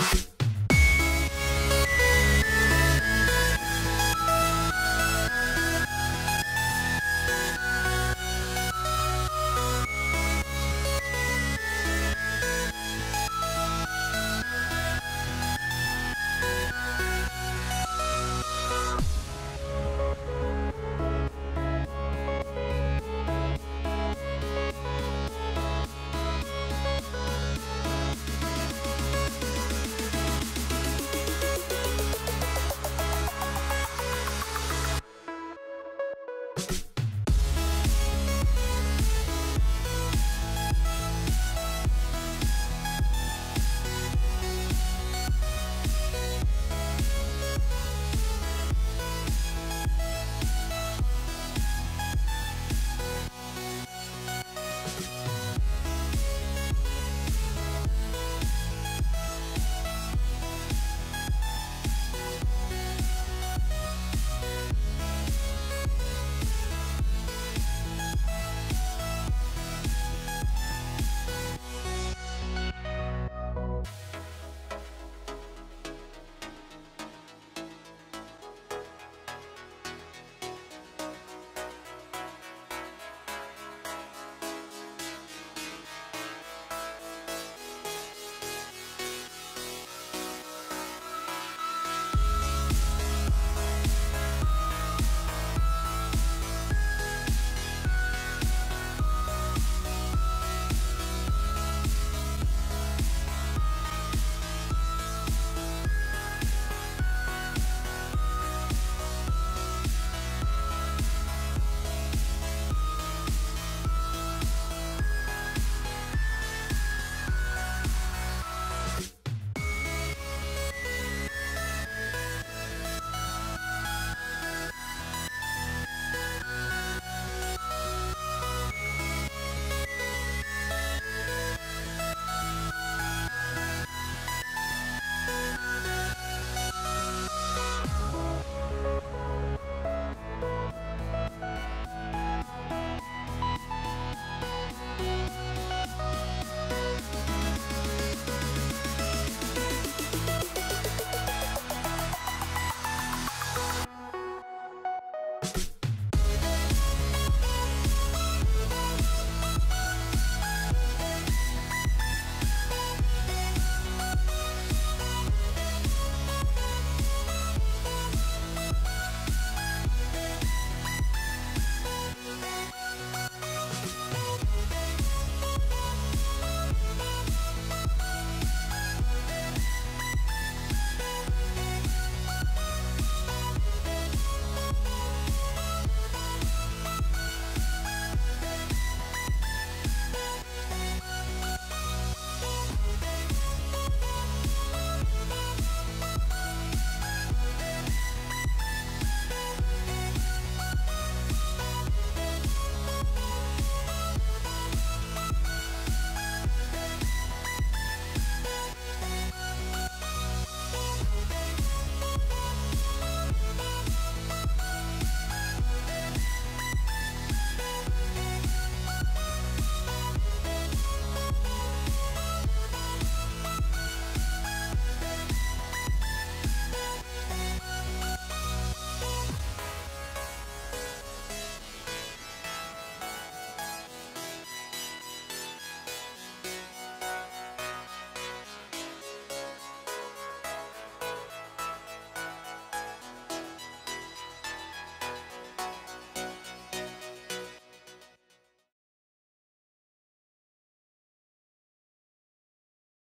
Bye.